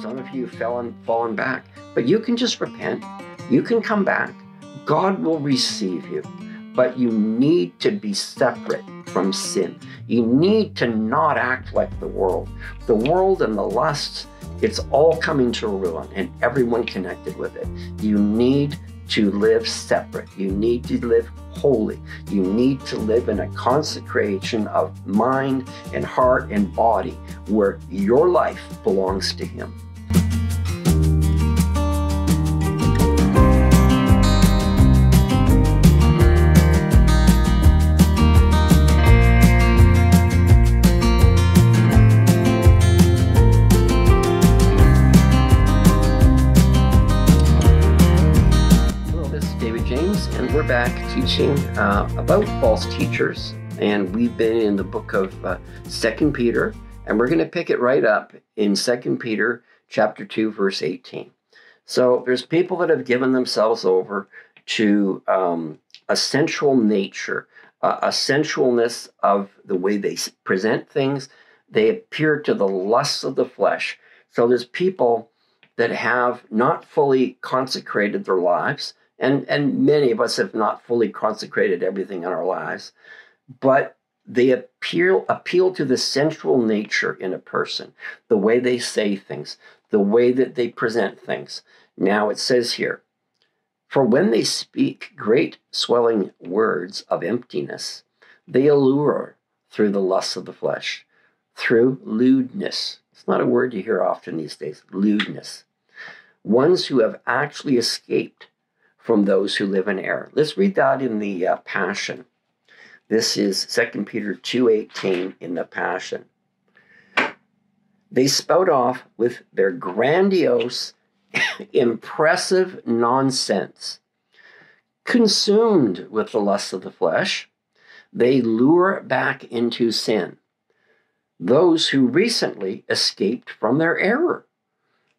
Some of you fell and fallen back, but you can just repent. You can come back. God will receive you, but you need to be separate from sin. You need to not act like the world. The world and the lusts, it's all coming to ruin, and everyone connected with it. You need to live separate. You need to live holy. You need to live in a consecration of mind and heart and body where your life belongs to Him. Teaching uh, about false teachers, and we've been in the book of uh, Second Peter, and we're going to pick it right up in Second Peter chapter two, verse eighteen. So there's people that have given themselves over to um, a sensual nature, uh, a sensualness of the way they present things. They appear to the lusts of the flesh. So there's people that have not fully consecrated their lives and and many of us have not fully consecrated everything in our lives, but they appeal appeal to the sensual nature in a person, the way they say things, the way that they present things. Now it says here, for when they speak great swelling words of emptiness, they allure through the lusts of the flesh, through lewdness. It's not a word you hear often these days, lewdness. Ones who have actually escaped from those who live in error. Let's read that in the uh, Passion. This is 2 Peter 2:18 in the Passion. They spout off with their grandiose, impressive nonsense. Consumed with the lust of the flesh, they lure back into sin those who recently escaped from their error.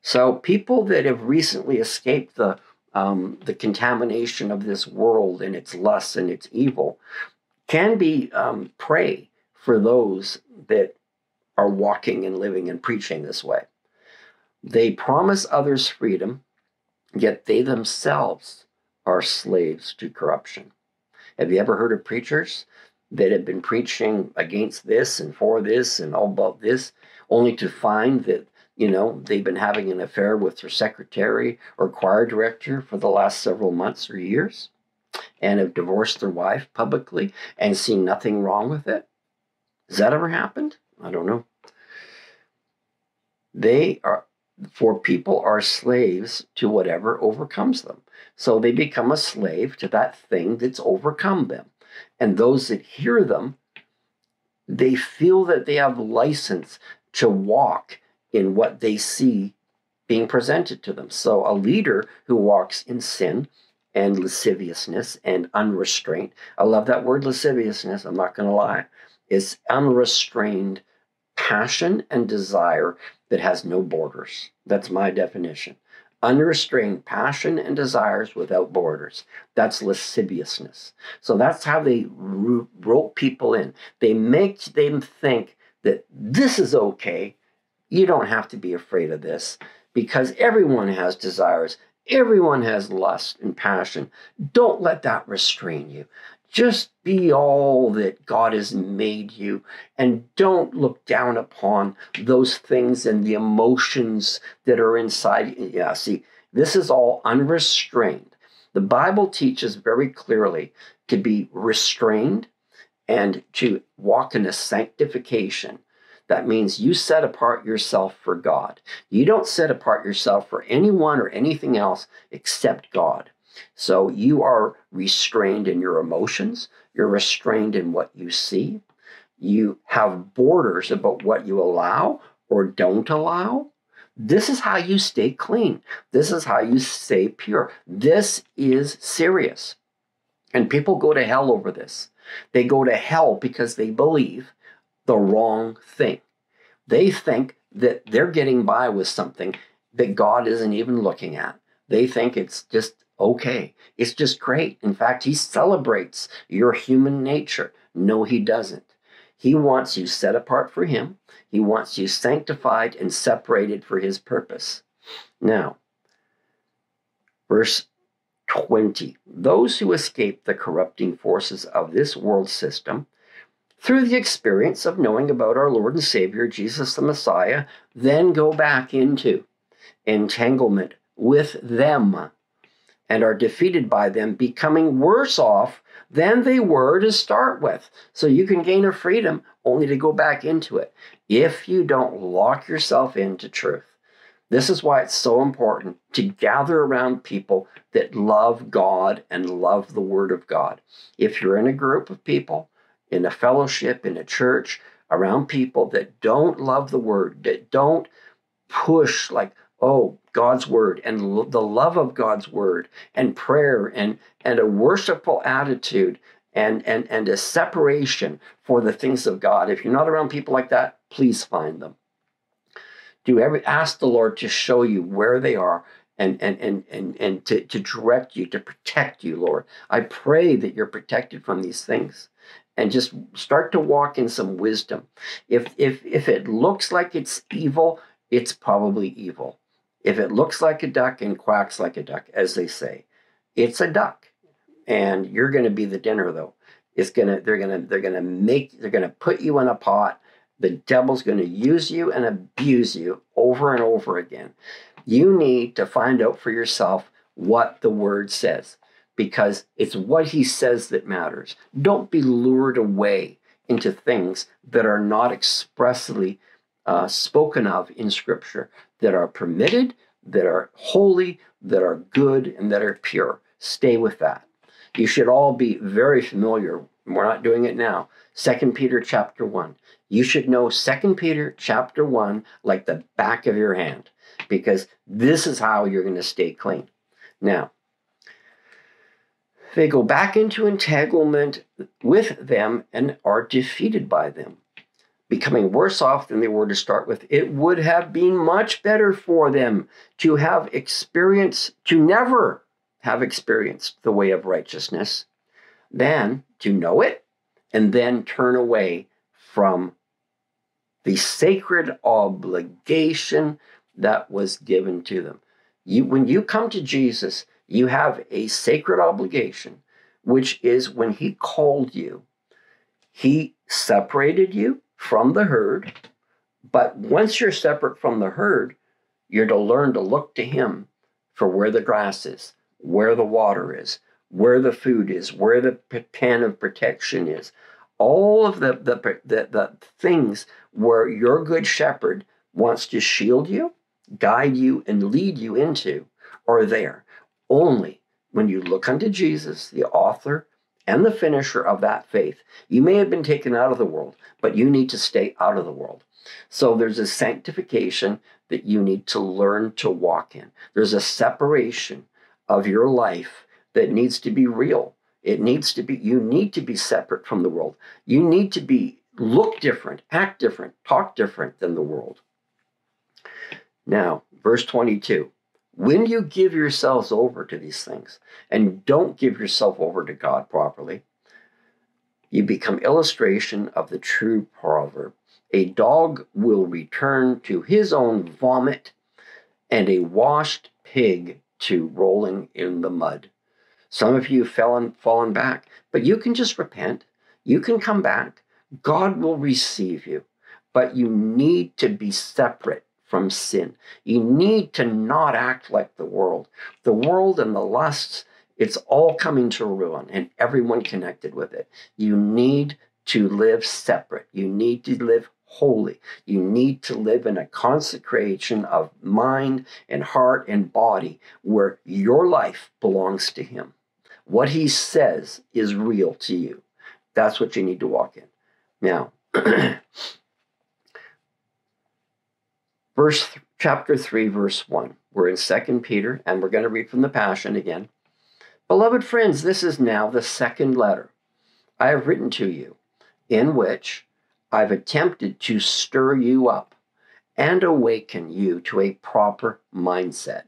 So, people that have recently escaped the um, the contamination of this world and its lusts and its evil can be um, prey for those that are walking and living and preaching this way. They promise others freedom, yet they themselves are slaves to corruption. Have you ever heard of preachers that have been preaching against this and for this and all about this, only to find that you know, they've been having an affair with their secretary or choir director for the last several months or years and have divorced their wife publicly and seen nothing wrong with it. Has that ever happened? I don't know. They are, for people are slaves to whatever overcomes them. So they become a slave to that thing that's overcome them. And those that hear them, they feel that they have license to walk in what they see being presented to them. So a leader who walks in sin and lasciviousness and unrestraint, I love that word lasciviousness, I'm not going to lie, is unrestrained passion and desire that has no borders. That's my definition. Unrestrained passion and desires without borders. That's lasciviousness. So that's how they rope people in. They make them think that this is okay you don't have to be afraid of this because everyone has desires. Everyone has lust and passion. Don't let that restrain you. Just be all that God has made you and don't look down upon those things and the emotions that are inside. Yeah, see, this is all unrestrained. The Bible teaches very clearly to be restrained and to walk in a sanctification that means you set apart yourself for God. You don't set apart yourself for anyone or anything else except God. So you are restrained in your emotions, you're restrained in what you see. You have borders about what you allow or don't allow. This is how you stay clean. This is how you stay pure. This is serious. And people go to hell over this. They go to hell because they believe the wrong thing. They think that they're getting by with something that God isn't even looking at. They think it's just okay. It's just great. In fact, He celebrates your human nature. No, He doesn't. He wants you set apart for Him, He wants you sanctified and separated for His purpose. Now, verse 20 Those who escape the corrupting forces of this world system through the experience of knowing about our Lord and Savior, Jesus the Messiah, then go back into entanglement with them and are defeated by them, becoming worse off than they were to start with. So you can gain a freedom only to go back into it if you don't lock yourself into truth. This is why it's so important to gather around people that love God and love the Word of God. If you're in a group of people in a fellowship, in a church, around people that don't love the word, that don't push like, oh, God's word and l- the love of God's word and prayer and, and a worshipful attitude and, and, and a separation for the things of God. If you're not around people like that, please find them. Do every ask the Lord to show you where they are and and and and, and to, to direct you, to protect you, Lord. I pray that you're protected from these things and just start to walk in some wisdom. If if if it looks like it's evil, it's probably evil. If it looks like a duck and quacks like a duck, as they say, it's a duck. And you're going to be the dinner though. It's going to they're going to they're going to make they're going to put you in a pot. The devil's going to use you and abuse you over and over again. You need to find out for yourself what the word says because it's what he says that matters. Don't be lured away into things that are not expressly uh, spoken of in Scripture, that are permitted, that are holy, that are good, and that are pure. Stay with that. You should all be very familiar. We're not doing it now. Second Peter chapter 1. You should know Second Peter chapter 1 like the back of your hand because this is how you're going to stay clean. Now, they go back into entanglement with them and are defeated by them, becoming worse off than they were to start with. It would have been much better for them to have experienced, to never have experienced the way of righteousness than to know it and then turn away from the sacred obligation that was given to them. You, when you come to Jesus, you have a sacred obligation, which is when He called you, He separated you from the herd. But once you're separate from the herd, you're to learn to look to Him for where the grass is, where the water is, where the food is, where the pen of protection is. All of the, the, the, the things where your good shepherd wants to shield you, guide you, and lead you into are there only when you look unto Jesus, the author and the finisher of that faith. You may have been taken out of the world, but you need to stay out of the world. So there's a sanctification that you need to learn to walk in. There's a separation of your life that needs to be real. It needs to be, you need to be separate from the world. You need to be, look different, act different, talk different than the world. Now, verse 22 when you give yourselves over to these things and don't give yourself over to God properly, you become illustration of the true proverb. A dog will return to his own vomit, and a washed pig to rolling in the mud. Some of you fell and fallen back, but you can just repent. You can come back. God will receive you, but you need to be separate from sin. You need to not act like the world. The world and the lusts, it's all coming to ruin and everyone connected with it. You need to live separate. You need to live holy. You need to live in a consecration of mind and heart and body where your life belongs to Him. What He says is real to you. That's what you need to walk in. Now, verse chapter 3 verse 1 we're in second peter and we're going to read from the passion again. Beloved friends this is now the second letter i have written to you in which i've attempted to stir you up and awaken you to a proper mindset.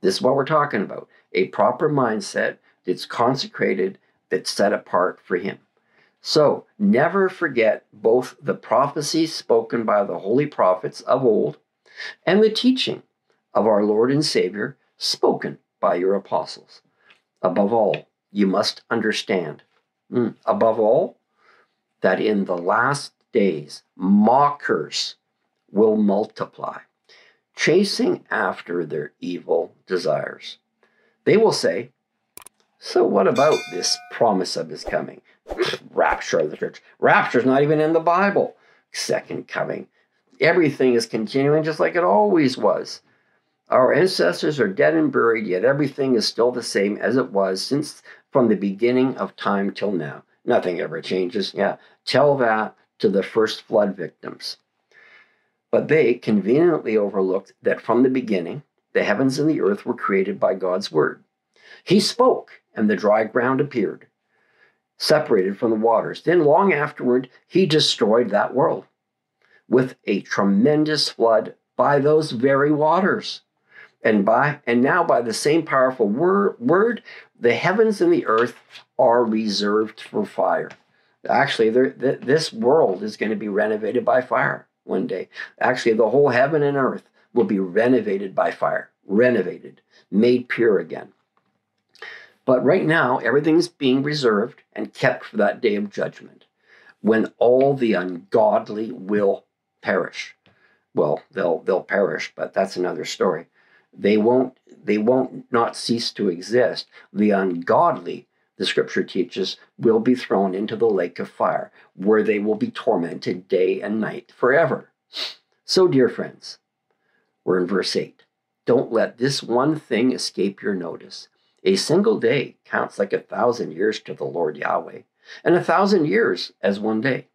This is what we're talking about a proper mindset that's consecrated that's set apart for him So never forget both the prophecies spoken by the holy prophets of old and the teaching of our Lord and Savior spoken by your apostles. Above all, you must understand, mm, above all, that in the last days, mockers will multiply, chasing after their evil desires. They will say, So, what about this promise of his coming? Rapture of the church. Rapture is not even in the Bible. Second coming. Everything is continuing just like it always was. Our ancestors are dead and buried, yet everything is still the same as it was since from the beginning of time till now. Nothing ever changes. Yeah, tell that to the first flood victims. But they conveniently overlooked that from the beginning, the heavens and the earth were created by God's word. He spoke, and the dry ground appeared, separated from the waters. Then, long afterward, he destroyed that world with a tremendous flood by those very waters. And by and now by the same powerful word, the heavens and the earth are reserved for fire. Actually, th- this world is going to be renovated by fire one day. Actually, the whole heaven and earth will be renovated by fire, renovated, made pure again. But right now, everything's being reserved and kept for that day of judgment when all the ungodly will perish. Well, they'll they'll perish, but that's another story. They won't they won't not cease to exist. The ungodly, the scripture teaches, will be thrown into the lake of fire, where they will be tormented day and night forever. So, dear friends, we're in verse 8. Don't let this one thing escape your notice. A single day counts like a thousand years to the Lord Yahweh, and a thousand years as one day.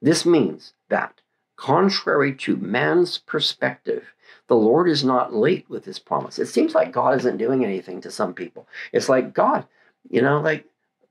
This means that, contrary to man's perspective, the Lord is not late with his promise. It seems like God isn't doing anything to some people. It's like, God, you know, like,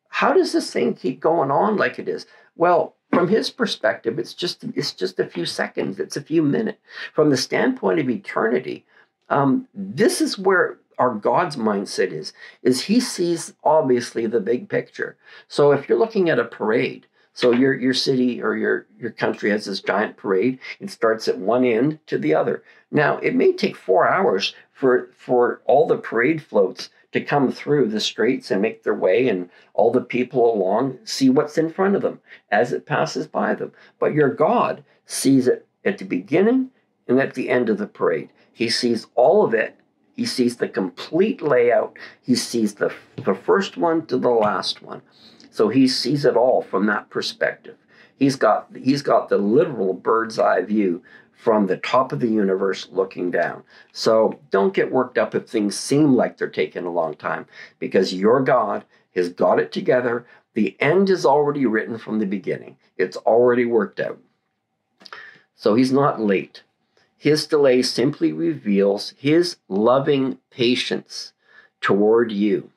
how does this thing keep going on like it is? Well, from his perspective, it's just it's just a few seconds, it's a few minutes. From the standpoint of eternity, um, this is where our God's mindset is, is he sees obviously the big picture. So if you're looking at a parade, so your your city or your your country has this giant parade. It starts at one end to the other. Now it may take four hours for for all the parade floats to come through the streets and make their way, and all the people along see what's in front of them as it passes by them. But your God sees it at the beginning and at the end of the parade. He sees all of it. He sees the complete layout. He sees the, the first one to the last one. So he sees it all from that perspective. He's got he's got the literal bird's eye view from the top of the universe looking down. So don't get worked up if things seem like they're taking a long time because your God has got it together. The end is already written from the beginning. It's already worked out. So he's not late. His delay simply reveals his loving patience toward you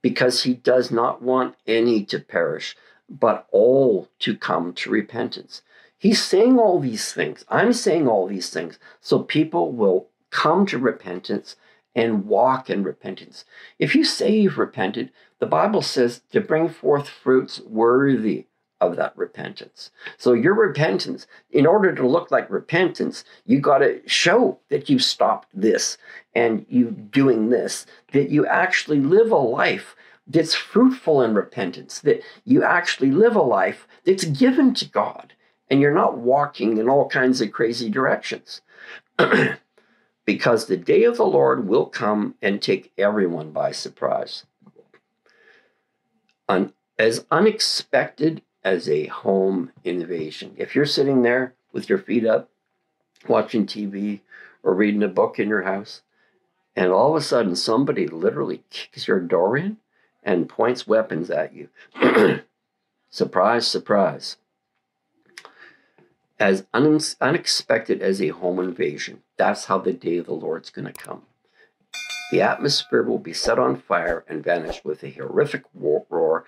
because he does not want any to perish, but all to come to repentance. He's saying all these things. I'm saying all these things so people will come to repentance and walk in repentance. If you say you've repented, the Bible says to bring forth fruits worthy of that repentance. So your repentance, in order to look like repentance, you got to show that you've stopped this and you doing this, that you actually live a life that's fruitful in repentance, that you actually live a life that's given to God and you're not walking in all kinds of crazy directions. because the day of the Lord will come and take everyone by surprise. Un- as unexpected as a home invasion. If you're sitting there with your feet up, watching TV or reading a book in your house, and all of a sudden somebody literally kicks your door in and points weapons at you. surprise, surprise. As un- unexpected as a home invasion, that's how the day of the Lord's going to come. The atmosphere will be set on fire and vanish with a horrific roar.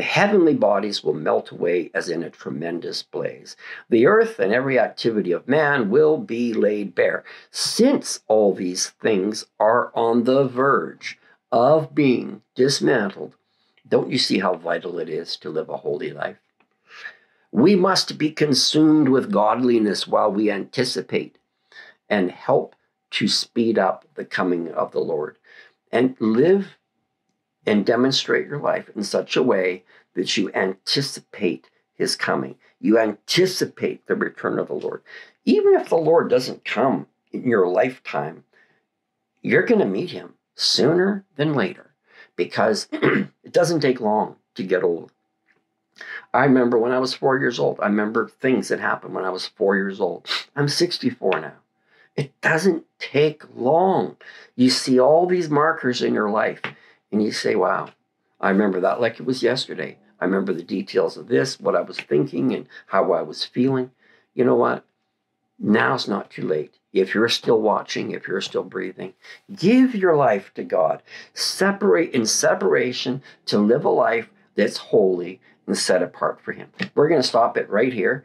The heavenly bodies will melt away as in a tremendous blaze. The earth and every activity of man will be laid bare. Since all these things are on the verge of being dismantled, don't you see how vital it is to live a holy life? We must be consumed with godliness while we anticipate and help to speed up the coming of the Lord. And live and demonstrate your life in such a way that you anticipate his coming. You anticipate the return of the Lord. Even if the Lord doesn't come in your lifetime, you're going to meet him sooner than later because it doesn't take long to get old. I remember when I was four years old, I remember things that happened when I was four years old. I'm 64 now. It doesn't take long. You see all these markers in your life and you say, wow, I remember that like it was yesterday. I remember the details of this, what I was thinking, and how I was feeling. You know what? Now's not too late. If you're still watching, if you're still breathing, give your life to God. Separate in separation to live a life that's holy and set apart for Him. We're going to stop it right here.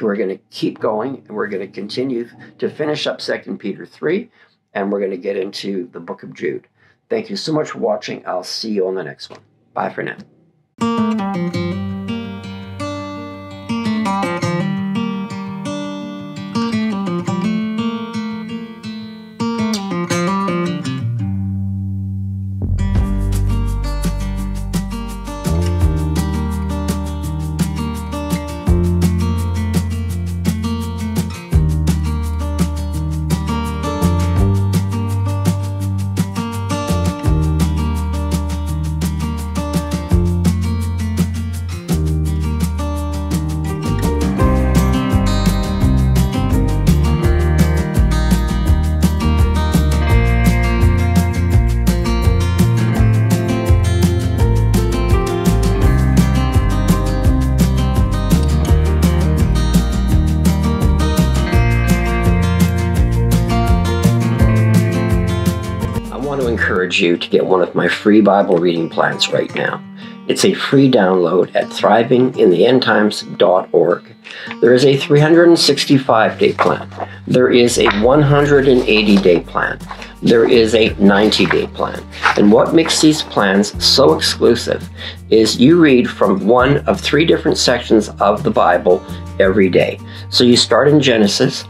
We're going to keep going and we're going to continue to finish up Second Peter 3 and we're going to get into the book of Jude. Thank you so much for watching. I'll see you on the next one. Bye for now. Encourage you to get one of my free Bible reading plans right now. It's a free download at thrivingintheendtimes.org. There is a 365 day plan. There is a 180 day plan. There is a 90 day plan. And what makes these plans so exclusive is you read from one of three different sections of the Bible every day. So you start in Genesis,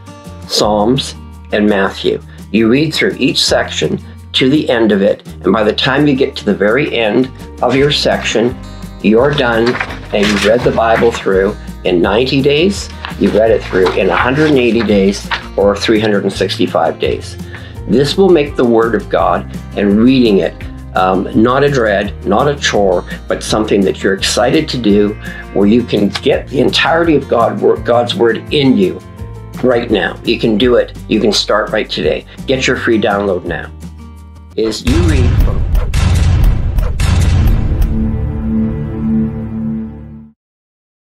Psalms, and Matthew. You read through each section to the end of it. And by the time you get to the very end of your section, you're done and you read the Bible through in 90 days, you read it through in 180 days or 365 days. This will make the Word of God and reading it um, not a dread, not a chore, but something that you're excited to do, where you can get the entirety of God, God's Word in you right now. You can do it. You can start right today. Get your free download now is you read from